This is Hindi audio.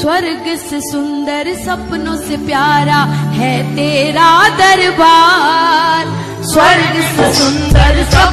स्वर्ग से सुंदर सपनों से प्यारा है तेरा दरबार। स्वर्ग से सुंदर सपनों